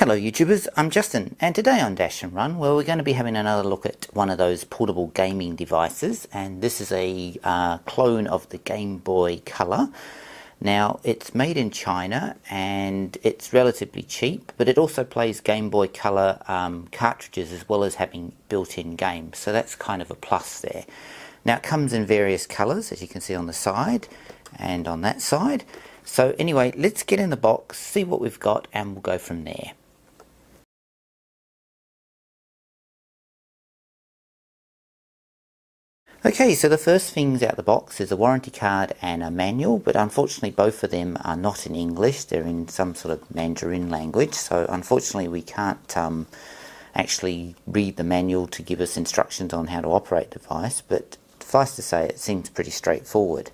Hello YouTubers, I'm Justin and today on Dash and Run well we're going to be having another look at one of those portable gaming devices and this is a uh, clone of the Game Boy Color. Now it's made in China and it's relatively cheap but it also plays Game Boy Color um, cartridges as well as having built-in games so that's kind of a plus there. Now it comes in various colors as you can see on the side and on that side. So anyway, let's get in the box, see what we've got, and we'll go from there. Okay, so the first things out the box is a warranty card and a manual, but unfortunately both of them are not in English. They're in some sort of Mandarin language, so unfortunately we can't um, actually read the manual to give us instructions on how to operate the device, but suffice to say it seems pretty straightforward.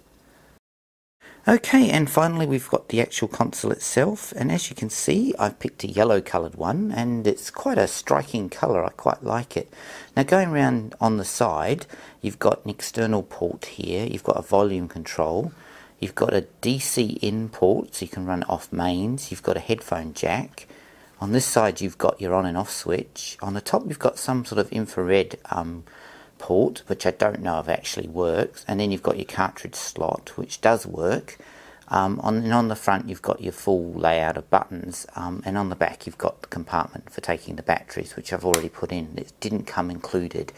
Okay, and finally we've got the actual console itself, and as you can see, I've picked a yellow coloured one, and it's quite a striking colour, I quite like it. Now going around on the side, you've got an external port here, you've got a volume control, you've got a DC in port, so you can run off mains, you've got a headphone jack, on this side you've got your on and off switch, on the top you've got some sort of infrared um, port, which I don't know if actually works, and then you've got your cartridge slot, which does work. Um, on, and on the front you've got your full layout of buttons, um, and on the back you've got the compartment for taking the batteries, which I've already put in. It didn't come included.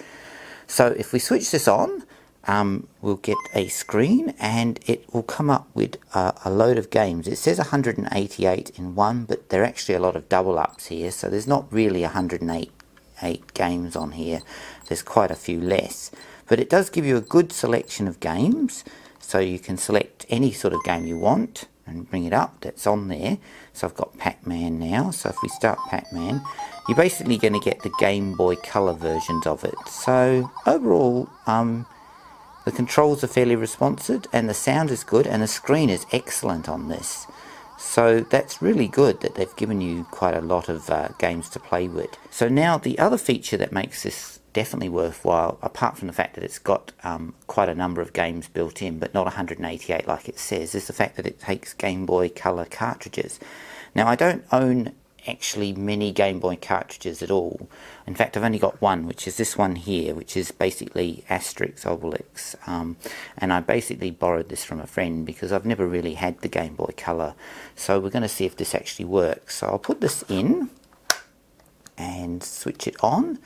So if we switch this on, um, we'll get a screen and it will come up with a load of games. It says 188 in one, but there are actually a lot of double ups here, so there's not really 108 eight games on here. There's quite a few less. But it does give you a good selection of games. So you can select any sort of game you want and bring it up. That's on there. So I've got Pac-Man now. So if we start Pac-Man, you're basically going to get the Game Boy Color versions of it. So overall, um, the controls are fairly responsive and the sound is good and the screen is excellent on this. So that's really good that they've given you quite a lot of uh, games to play with. So now the other feature that makes this definitely worthwhile, apart from the fact that it's got um, quite a number of games built in, but not 188 like it says, is the fact that it takes Game Boy Color cartridges. Now I don't own actually many Game Boy cartridges at all. In fact, I've only got one, which is this one here, which is basically Asterix Obelix. Um, and I basically borrowed this from a friend because I've never really had the Game Boy Color. So we're going to see if this actually works. So I'll put this in and switch it on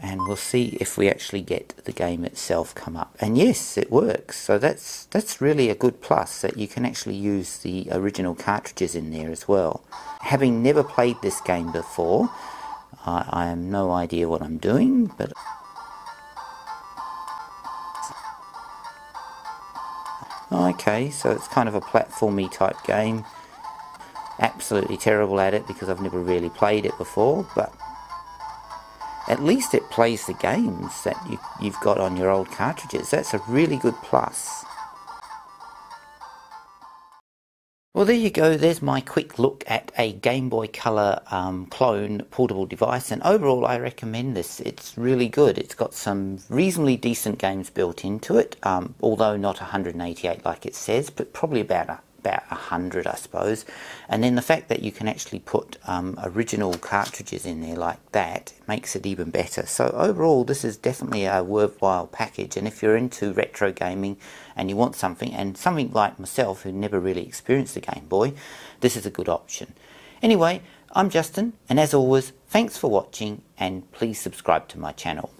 and we'll see if we actually get the game itself come up. And yes, it works. So that's that's really a good plus that you can actually use the original cartridges in there as well. Having never played this game before, I, I have no idea what I'm doing, but Okay, so it's kind of a platformy type game. Absolutely terrible at it because I've never really played it before, but at least it plays the games that you, you've got on your old cartridges. That's a really good plus. Well, there you go. There's my quick look at a Game Boy Color um, clone portable device, and overall, I recommend this. It's really good. It's got some reasonably decent games built into it, um, although not 188 like it says, but probably about a about 100 I suppose. And then the fact that you can actually put um, original cartridges in there like that makes it even better. So overall this is definitely a worthwhile package. And if you're into retro gaming and you want something and something like myself who never really experienced the Game Boy this is a good option. Anyway I'm Justin and as always thanks for watching and please subscribe to my channel